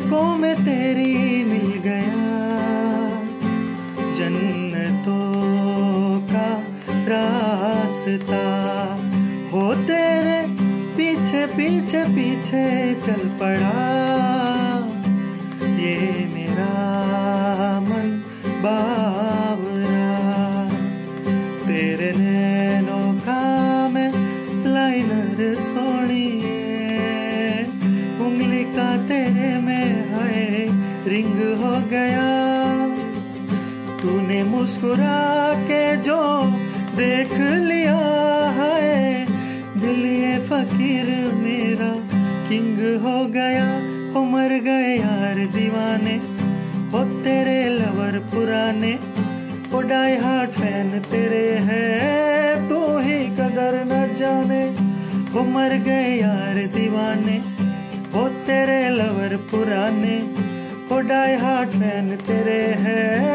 पलकों में तेरी मिल गया। जन्नतों का रास्ता हो तेरे पीछे पीछे पीछे चल पड़ा। ये मेरा मन बावरा। तेरे नैनों का मैं लाइनर सोनिए उंगली का तेरे में रिंग हो गया। तूने मुस्कुरा के जो देख लिया है, दिल ये फकीर मेरा किंग हो गया। हो मर गए यार दीवाने हो तेरे लवर पुराने हो डाई हार्ट फ़ैन तेरे है, तू ही कदर न जाने। हो मर गए यार दीवाने हो तेरे लवर पुराने वो डाई हार्ट फ़ैन तेरे हैं।